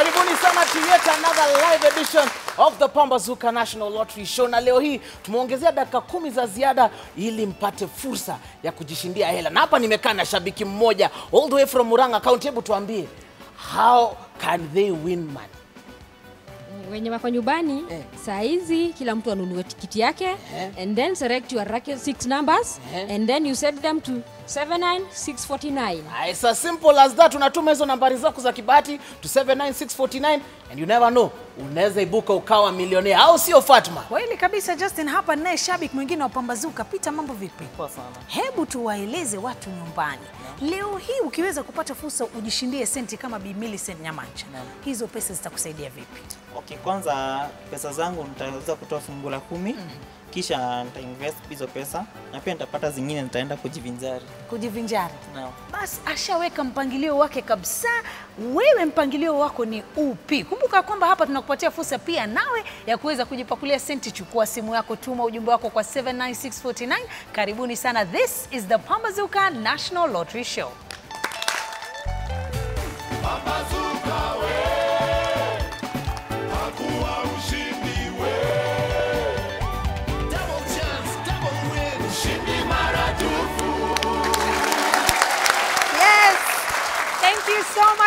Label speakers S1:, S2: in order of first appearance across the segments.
S1: Karibuni sana to yet another live edition of the Pambazuka National Lottery Show, na leo hii tumeongezea dakika kumi za ziada ili mpate fursa ya kujishindia hela, na hapa nimekaa na shabiki mmoja all the way from Murang'a County. Hebu tuambie, how can they win money?
S2: wenye wako nyumbani
S1: Eh.
S2: saa hizi kila mtu anunue tikiti yake
S1: Eh.
S2: and then select your lucky six numbers
S1: Eh.
S2: and then you send them to 79649
S1: Ah, It's as simple as that. Unatuma hizo nambari zako za kibahati to 79649 and you never know, unaweza ibuka ukawa milionea, au sio Fatma?
S3: Kweli kabisa Justin, hapa naye shabiki mwingine wa Pambazuka. Pita, mambo vipi? Hebu tuwaeleze watu nyumbani leo hii, ukiweza kupata fursa ujishindie senti kama Bi Millicent Nyamanja, hizo pesa zitakusaidia vipi?
S4: Okay, kwanza pesa zangu nitaweza kutoa fungu la kumi kisha nitainvest hizo pesa na pia nitapata zingine nitaenda kujivinjari.
S3: Kujivinjari.
S4: Naam.
S3: Basi ashaweka mpangilio wake kabisa. Wewe mpangilio wako ni upi? Kumbuka kwamba hapa tunakupatia fursa pia nawe ya kuweza kujipakulia senti. Chukua simu yako, tuma ujumbe wako kwa 79649. Karibuni sana. This is the Pambazuka National Lottery Show.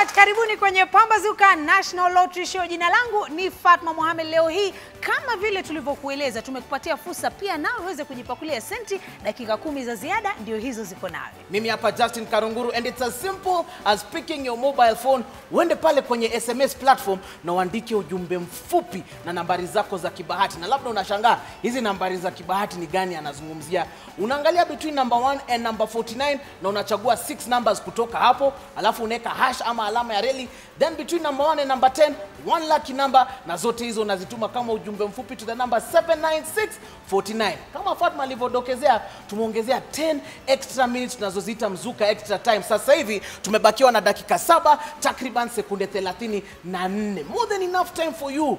S3: Much. Karibuni kwenye Pambazuka National Lottery Show. Jina langu ni Fatma Mohamed. Leo hii kama vile tulivyokueleza, tumekupatia fursa pia nawe uweze kujipakulia senti. Dakika kumi za ziada ndio hizo ziko nawe.
S1: Mimi hapa Justin Karunguru and it's as simple as picking your mobile phone, uende pale kwenye SMS platform na uandike ujumbe mfupi na nambari zako za kibahati, na labda unashangaa hizi nambari za kibahati ni gani anazungumzia. Unaangalia between number 1 and number 49 na unachagua 6 numbers kutoka hapo, alafu unaweka hash ama alama ya reli, then between number 1 and number 10 one lucky number, na zote hizo unazituma kama ujumbe mfupi to the number 79649. Kama Fatma alivyodokezea, tumeongezea 10 extra minutes tunazoziita mzuka extra time. Sasa hivi tumebakiwa na dakika saba, takriban sekunde 34, more than enough time for you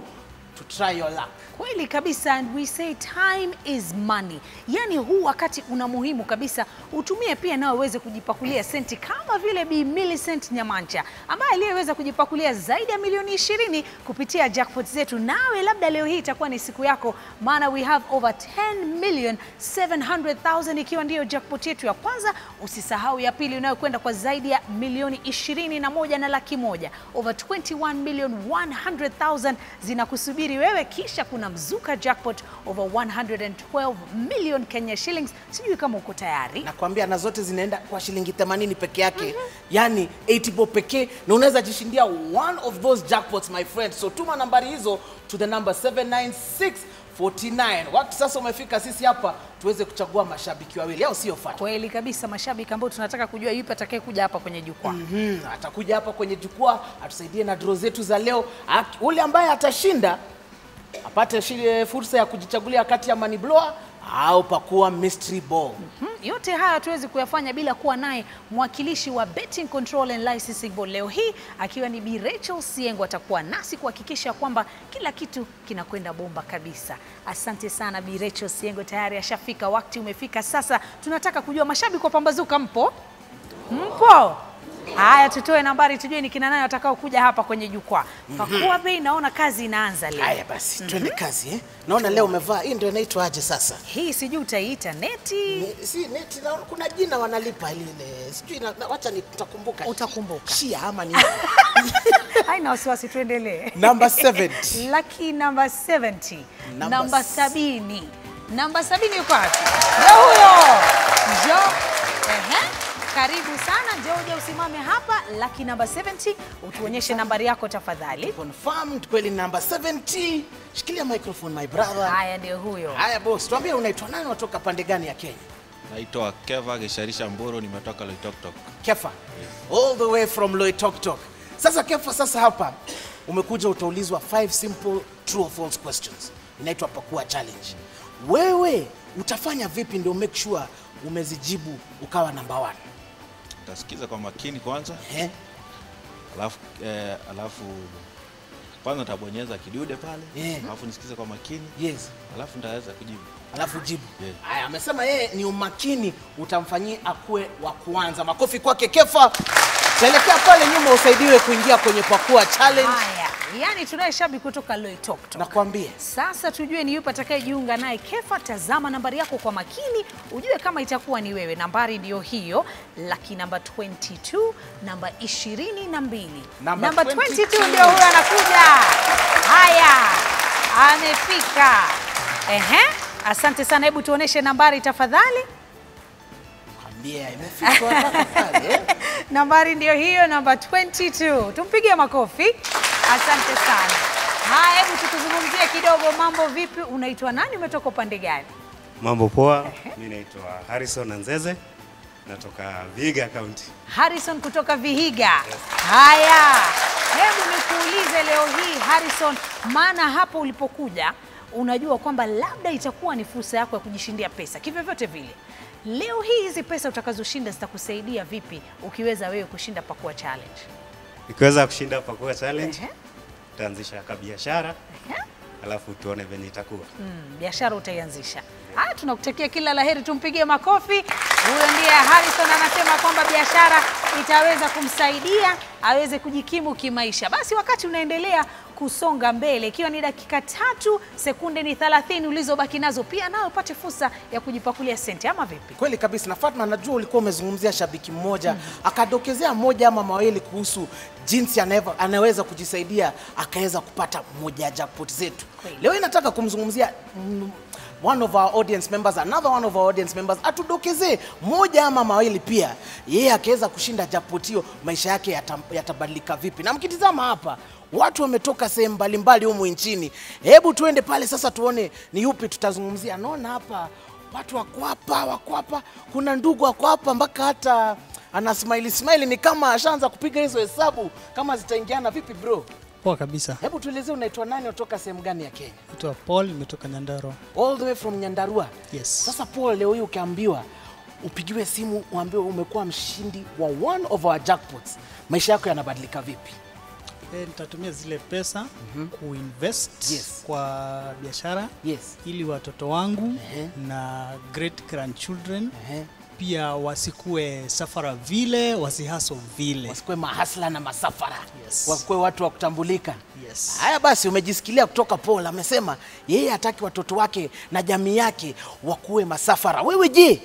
S1: to try your luck.
S3: Kweli kabisa, and we say time is money. Yani huu wakati una muhimu kabisa, utumie pia nao uweze kujipakulia senti kama vile Bi Millicent Nyamancha ambaye aliyeweza kujipakulia zaidi ya milioni 20 kupitia jackpot zetu. Nawe labda leo hii itakuwa ni siku yako, maana we have over 10 million 700,000 ikiwa ndiyo jackpot yetu ya kwanza. Usisahau ya pili unayokwenda kwa zaidi ya milioni 21 na laki moja, over 21 million 100,000 zinakusubiri wewe, kisha kuna mzuka jackpot over 112 million Kenya shillings. Sijui kama uko tayari.
S1: nakwambia na zote zinaenda kwa shilingi 80 peke yake mm -hmm. yani 80 bob pekee na unaweza jishindia one of those jackpots my friend so tuma nambari hizo to the number 79649 wakati sasa umefika sisi hapa tuweze kuchagua mashabiki wawili au sio Fat?
S3: Kweli kabisa, mashabiki ambao tunataka kujua yupi atakaye kuja hapa kwenye jukwaa.
S1: Mm -hmm. atakuja hapa kwenye jukwaa atusaidie na draw zetu za leo ule ambaye atashinda apate shi- fursa ya kujichagulia kati ya money blower au pakuwa mystery ball Mm
S3: -hmm. yote haya hatuwezi kuyafanya bila kuwa naye mwakilishi wa Betting Control and Licensing Board leo hii akiwa ni Bi Rachel Siengo atakuwa nasi kuhakikisha kwamba kila kitu kinakwenda bomba kabisa. Asante sana Bi Rachel Siengo, tayari ashafika, wakati umefika sasa. Tunataka kujua mashabiki wa Pambazuka, mpo mpo? Haya, tutoe nambari tujue ni kina nani watakao kuja hapa kwenye jukwaa. Pakua bei, naona kazi inaanza leo.
S1: haya basi twende kazi eh? naona leo umevaa hii ndio inaitwa aje sasa
S3: Hii sijui utaiita neti
S1: si neti na kuna jina wanalipa lile sijui wacha nitakumbuka
S3: Utakumbuka.
S1: shia ama ni
S3: haina wasiwasi, tuendelee.
S1: Number 70.
S3: Lucky number 70.
S1: Number
S3: Namba
S1: s-
S3: sabini. Namba sabini yuko wapi? Ndio huyo. Njoo. Ehe. Karibu sana, njoo usimame hapa. Lucky number 70, utuonyeshe nambari yako tafadhali.
S1: confirmed kweli namba 70 shikilia microphone my brother.
S3: Haya, ndio huyo.
S1: haya boss tuambie unaitwa nani? Unatoka pande gani ya Kenya?
S5: Naitwa Keva Gisharisha Mburu, nimetoka Loitoktok.
S1: Kefa. All the way from Loitoktok sasa Kefa sasa hapa umekuja utaulizwa five simple true or false questions. Inaitwa pakua challenge. Wewe utafanya vipi ndio make sure umezijibu ukawa number one
S5: Utasikiza kwa makini kwanza,
S1: eh?
S5: alafu eh, alafu kwanza nitabonyeza kidude pale,
S1: Yeah.
S5: alafu nisikize kwa makini,
S1: yes
S5: alafu nitaweza kujibu.
S1: alafu jibu
S5: Yeah.
S1: haya amesema yeye ni umakini utamfanyia akuwe wa kwanza makofi kwake kefa Tuelekea pale nyuma usaidiwe kuingia kwenye pakua challenge.
S3: Haya, yani tunaye shabiki kutoka Loitoktok.
S1: Nakwambia
S3: Sasa tujue ni yupi atakayejiunga naye. Kefa, tazama nambari yako kwa makini, ujue kama itakuwa ni wewe. Nambari ndiyo hiyo, laki namba 22, namba 22.
S1: Namba
S3: Namba
S1: 22
S3: 22 ndio huyo anakuja. Haya, amefika. Ehe, asante sana. Hebu tuoneshe nambari tafadhali.
S1: pale. eh.
S3: Nambari ndiyo hiyo, namba 22. Tumpigie makofi. Asante sana. Haya, hebu tukuzungumzie kidogo. Mambo vipi? Unaitwa nani? Umetoka upande gani?
S6: Mambo poa, mi naitwa Harrison Anzeze, natoka Vihiga County.
S3: Harrison kutoka Vihiga. Yes. Haya, hebu nikuulize leo hii Harrison, maana hapo ulipokuja unajua kwamba labda itakuwa ni fursa yako ya kujishindia pesa kivyovyote vile. Leo hii hizi pesa utakazoshinda zitakusaidia vipi ukiweza wewe kushinda Pakua Challenge?
S6: Nikiweza kushinda Pakua Challenge,
S3: Ehe.
S6: Taanzisha ka
S3: biashara
S6: alafu tuone venye itakuwa.
S3: Mm, biashara utaianzisha. Ah, tunakutakia kila la heri, tumpigie makofi. Huyo ndiye Harrison, anasema kwamba biashara itaweza kumsaidia aweze kujikimu kimaisha. Basi wakati unaendelea kusonga mbele, ikiwa ni dakika tatu sekunde ni 30 ulizobaki nazo, pia nawe upate fursa ya kujipakulia senti, ama vipi?
S1: Kweli kabisa na Fatma, najua ulikuwa umezungumzia shabiki mmoja akadokezea moja ama mawili kuhusu jinsi anaweza, anaweza kujisaidia akaweza kupata moja ya jackpot zetu.
S3: Kweli.
S1: Leo inataka nataka kumzungumzia mm, one of our audience members, another one of our audience members atudokezee moja ama mawili pia, yeye akiweza kushinda jackpot hiyo, maisha yake yata- yatabadilika vipi? Na mkitizama hapa watu wametoka sehemu mbalimbali humu nchini. Hebu tuende pale sasa tuone ni yupi tutazungumzia. Naona hapa watu wako hapa, wako hapa, kuna ndugu wako hapa mpaka hata ana smile smile, ni kama ashaanza kupiga hizo hesabu kama zitaingiana. Vipi bro?
S7: Poa kabisa.
S1: Hebu tuelezee unaitwa nani, unatoka sehemu gani ya Kenya?
S7: Naitwa Paul, nimetoka Nyandarua.
S1: All the way from Nyandarua.
S7: Yes.
S1: Sasa Paul, leo hii ukiambiwa upigiwe simu uambiwe umekuwa mshindi wa one of our jackpots, maisha yako yanabadilika vipi?
S7: Nitatumia zile pesa mm -hmm. kuinvest
S1: Yes.
S7: kwa biashara
S1: Yes.
S7: ili watoto wangu
S1: uh -huh.
S7: na great grandchildren
S1: uh -huh
S7: pia wasikue safara vile, wasihaso vile.
S1: wasikue mahasla na masafara,
S7: Yes.
S1: Wasikue watu wa kutambulika.
S7: Yes.
S1: Haya basi, umejisikilia kutoka Paul. Amesema yeye hataki watoto wake na jamii yake wakuwe masafara. Wewe je,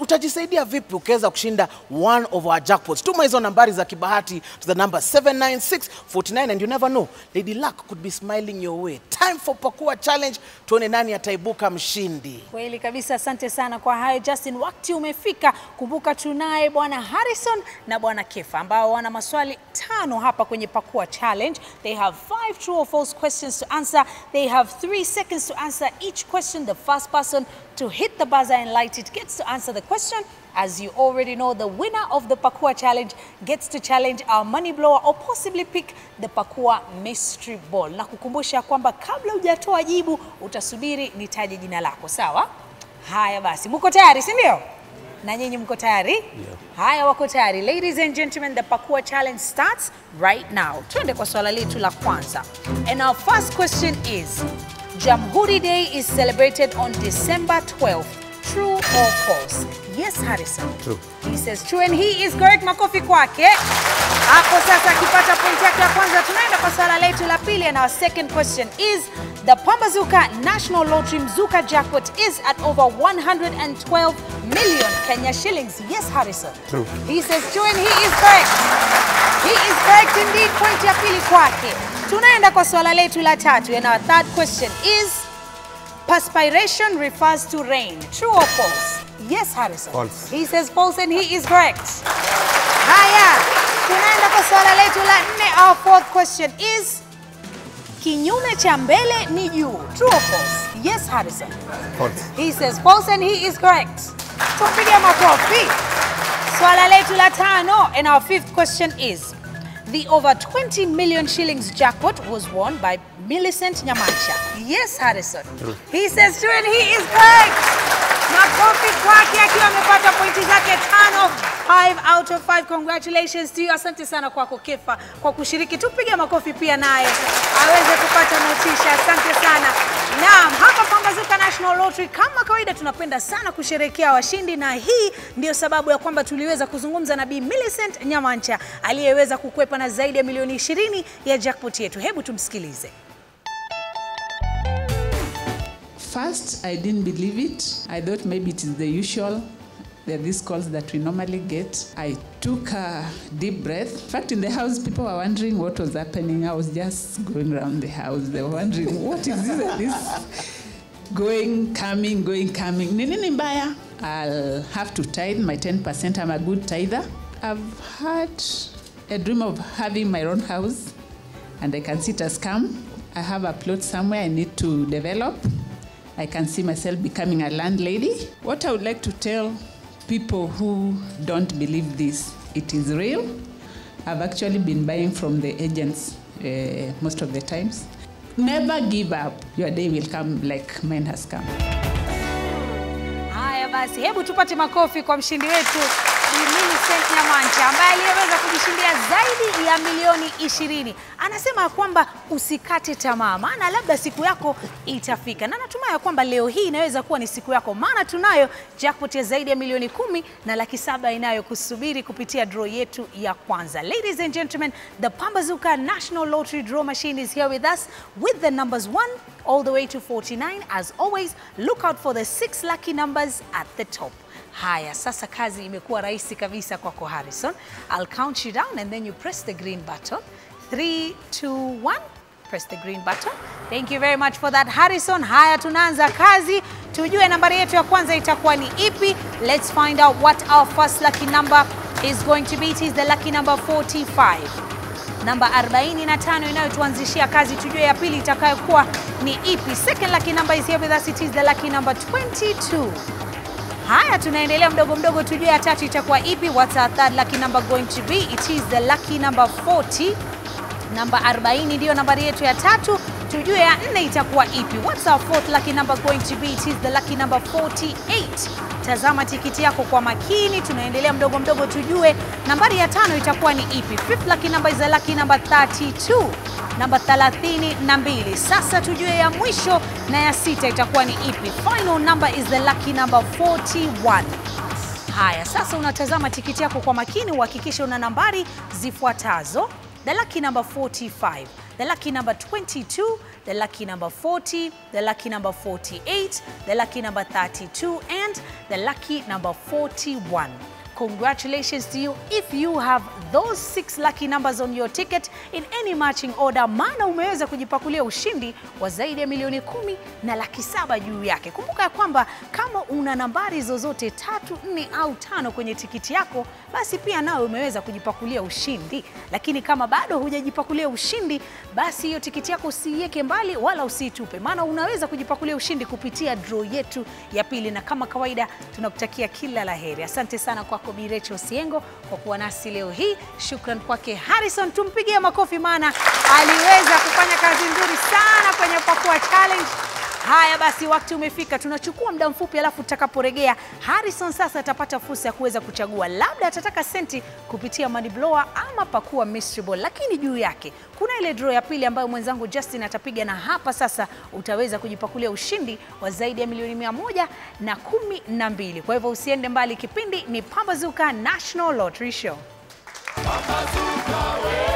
S1: utajisaidia vipi ukiweza kushinda one of our jackpots? Tuma hizo nambari za kibahati to the number 79649 and you never know, Lady Luck could be smiling your way. Time for Pakua Challenge, tuone nani ataibuka mshindi.
S3: Kweli kabisa, asante sana kwa hayo Justin. Wakati umefika, kumbuka tunaye bwana Harrison na bwana Kefa ambao wana maswali tano hapa kwenye Pakua Challenge. They have five true or false questions to answer. They have three seconds to answer each question. The first person to hit the buzzer and light it gets to answer the question. As you already know, the winner of the Pakua Challenge gets to challenge our money blower or possibly pick the Pakua Mystery Ball. Na kukumbusha kwamba kabla ujatoa jibu utasubiri nitaje jina lako, sawa? Haya basi, muko tayari, si ndio? Na nyinyi mko tayari? Yeah. Haya, wako tayari. Ladies and gentlemen, the Pakua Challenge starts right now. Twende kwa swala letu la kwanza. And our first question is, Jamhuri Day is celebrated on December 12th. True or false? Yes, Harrison.
S6: True.
S3: He says true and he is correct. Makofi kwake. Hapo sasa akipata point yake ya kwanza, tunaenda kwa swala letu la pili and our second question is the Pambazuka National Lottery Mzuka jackpot is at over 112 million Kenya shillings. Yes, Harrison.
S6: True.
S3: He says true and he is correct. He is correct indeed. Point ya pili kwake. Tunaenda kwa swala letu la tatu and our third question is perspiration refers to rain. True or false? Yes, Harrison.
S6: False.
S3: He says false and he is correct. Haya, tunaenda kwa swala letu la nne. Our fourth question is kinyume cha mbele ni juu. True or false? Yes, Harrison.
S6: False.
S3: He says false and he is correct. Tupige makofi. Swala letu la tano and our fifth question is the over 20 million shillings jackpot was won by Millicent Nyamansha. Yes, Harrison. He says true and he is correct. Makofi kwake akiwa amepata pointi zake tano. 5 out of 5. Congratulations to you. Asante sana kwako Kefa kwa kushiriki. Tupige makofi pia naye aweze kupata motisha. Asante sana. Naam, hapa Pambazuka National Lottery. Kama kawaida, tunapenda sana kusherekea washindi, na hii ndio sababu ya kwamba tuliweza kuzungumza na Bi Millicent Nyamancha aliyeweza kukwepa na zaidi ya milioni 20 ya jackpot yetu. Hebu tumsikilize.
S8: First, I didn't believe it. I thought maybe it is the usual. There are these calls that we normally get. I took a deep breath. In fact, in the house, people were wondering what was happening. I was just going around the house. They were wondering, what is this? this going, coming, going, coming. Ni nini mbaya? I'll have to tithe my 10%. I'm a good tither. I've had a dream of having my own house and I can see it has come. I have a plot somewhere I need to develop. I can see myself becoming a landlady. What I would like to tell people who don't believe this, it is real. I've actually been buying from the agents uh, most of the times. Never give up. Your day will come like mine has come.
S3: Haya basi, hebu tupate makofi kwa mshindi wetu Millicent Nyamancha ambaye aliyeweza kujishindia zaidi ya milioni ishirini. Anasema kwamba usikate tamaa, maana labda siku yako itafika, na natumai kwamba leo hii inaweza kuwa ni siku yako, maana tunayo jackpot ya zaidi ya milioni kumi na laki saba inayokusubiri kupitia draw yetu ya kwanza. Ladies and gentlemen, the Pambazuka National Lottery Draw Machine is here with us with the numbers 1 all the way to 49. As always, look out for the six lucky numbers at the top. Haya, sasa kazi imekuwa rahisi kabisa kwako Harrison. I'll count you down and then you press the green button. Three, two, one. Press the green button. Thank you very much for that Harrison. Haya, tunaanza kazi. Tujue nambari yetu ya kwanza itakuwa ni ipi. Let's find out what our first lucky number is going to be. It is the lucky number 45 namba 45 inayotuanzishia kazi. Tujue ya pili itakayokuwa ni ipi. Second lucky number is here with us. It is the lucky number 22. Haya, tunaendelea mdogo mdogo, tujue ya tatu itakuwa ipi. What's our third lucky number going to be? It is the lucky number 40. Namba 40 ndiyo nambari yetu ya tatu. Tujue ya nne itakuwa ipi. What's our fourth lucky number going to be? It is the lucky number 48. Tazama tikiti yako kwa makini, tunaendelea mdogo mdogo, tujue nambari ya tano itakuwa ni ipi. Fifth lucky number is the lucky number 32. Namba 32. Sasa tujue ya mwisho na ya sita itakuwa ni ipi. Final number is the lucky number 41. Haya, sasa unatazama tikiti yako kwa makini, uhakikishe una nambari zifuatazo: the lucky number 45, the lucky number 22, the lucky number 40, the lucky number 48, the lucky number 32, and the lucky number 41. Congratulations to you if you have those six lucky numbers on your ticket in any matching order, maana umeweza kujipakulia ushindi wa zaidi ya milioni kumi na laki saba juu yake. Kumbuka ya kwamba kama una nambari zozote tatu, nne au tano kwenye tikiti yako, basi pia nawe umeweza kujipakulia ushindi. Lakini kama bado hujajipakulia ushindi, basi hiyo tikiti yako usiiweke mbali wala usiitupe, maana unaweza kujipakulia ushindi kupitia draw yetu ya pili. Na kama kawaida, tunakutakia kila la heri. Asante sana kwako Bi Rachel Siengo kwa kuwa nasi leo hii. Shukran kwake Harrison, tumpigie makofi, maana aliweza kufanya kazi nzuri sana kwenye Pakua Challenge. Haya basi, wakati umefika, tunachukua muda mfupi, alafu tutakaporejea, Harrison sasa atapata fursa ya kuweza kuchagua, labda atataka senti kupitia money blower ama pakua mystery ball, lakini juu yake kuna ile draw ya pili ambayo mwenzangu Justin atapiga, na hapa sasa utaweza kujipakulia ushindi wa zaidi ya milioni mia moja na kumi na mbili. Kwa hivyo usiende mbali, kipindi ni Pambazuka National Lottery Show.
S9: Pambazuka we